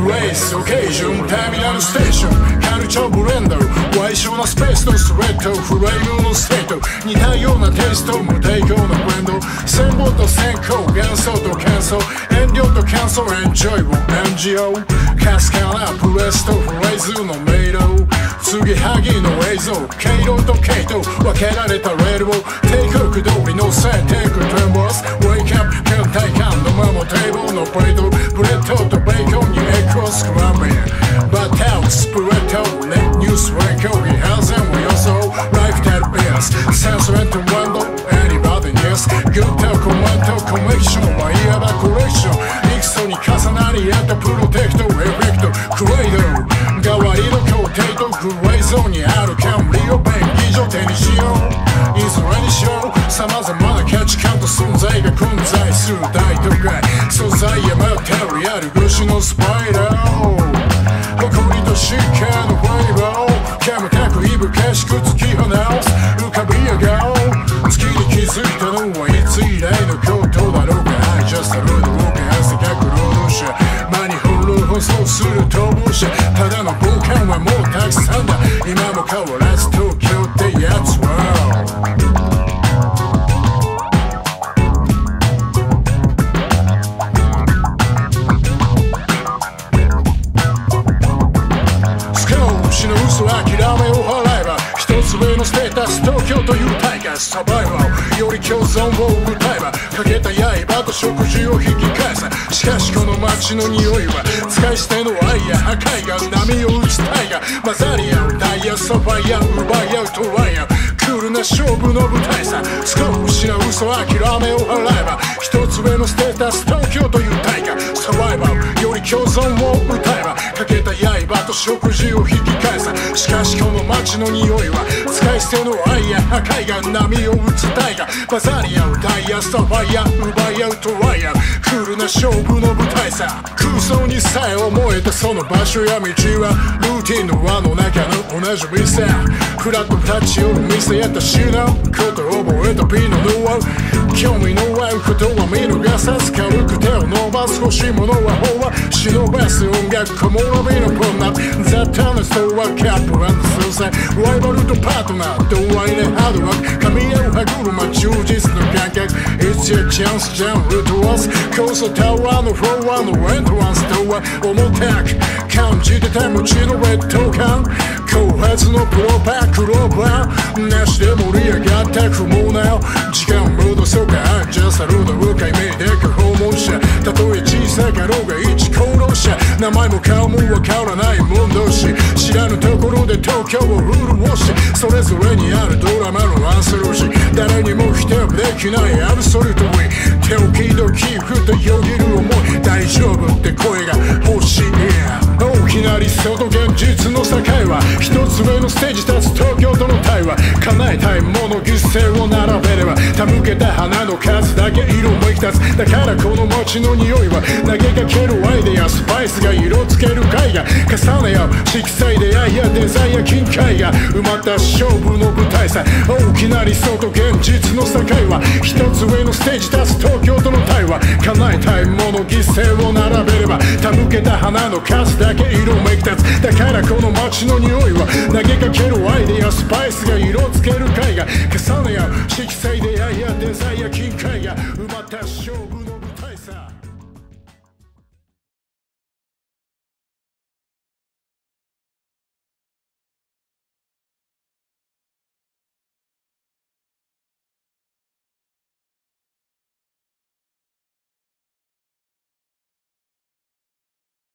Place, occasion, terminal station カルチャーブレンド歪小なスペースとスレッドフレームのステート似たようなテイスト無提供なブレンド先方と先行幻想と喧騒遠慮とキャンソルエンジョイを NGO かすかなプレスとフレーズのメイド継ぎはぎの映像経路と系統分けられたレールを帝国通りのせていくトンボス Wake up 倦怠感のままテーブルのプレートブレッドとベーコンにエクロスクランビンバッタウスプレッドネニュースレコギハゼンを予想ライフテルビアスゾーンにある権利を便宜上手にしよういずれにしろ様々な価値観と存在が混在する大都会素材やマテリアル越しのスパイラー誇りと疾患のフレーバーを煙たくいぶかしく突き放す浮かび上がる月に気づいたのは今も変わらず東京という大会サバイバルより共存を歌え。ばかけた刃と食事を引き返せしかしこの街の匂いは使い捨ての愛や破壊が波を打つタイガ混ざり合うダイヤサファイア奪い合うトライアンクールな勝負の舞台さ少しの嘘諦めを払えば一つ上のステータス東京という大会サバイバルより共存を歌えばと食事を引き返せ。しかしこの街の匂いは使い捨ての愛や破壊が波を打つ大河混ざり合うダイヤサファイア奪い合うトライアンクールな勝負の舞台さ。空想にさえ思えたその場所や道はルーティンの輪の中の同じ店フラット立ち寄る店やったしなこと覚えたピのノウハウ。興味の合うことは見逃さず。軽く手を伸ばす欲しいものは法は忍ばす音楽小物火のポンナザ・タネストはキャップ数歳ライバルとパートナー同愛でハードワーク噛み合う歯車充実の感覚 It's your chance ジャンルとわす高層タワーのフロアのエントランスとは重たく感じて手持ちの劣等感後発のプロパークローバーなしで盛り上がった不毛な時間戻そうかじゃあサルード向かいめでく訪問者たとえ小さかろうが一功労者名前も顔もわからないもん同士知らぬところで東京を潤しそれぞれにあるドラマのアンスロジー誰にも否定できないアブソルトに手をキドキ振ってよぎる思い大丈夫って声が欲しいきな理想と現実の境は一つ上のステージ立つ東京との対話叶えたいもの犠牲を並べれば手向けた花の数だけ色も引き立つだからこの街の匂いは投げかけるアイデアスパイスが色つける絵画重ね合う色彩出会いやデザインや金塊が埋まった勝負の舞台さ大きな理想と現実の境は一つ上のステージ立つ東京との対話叶えたいもの犠牲を並べれば手向けた花の数だけ色めき立つ。だからこの街の匂いは投げかけるアイデアスパイ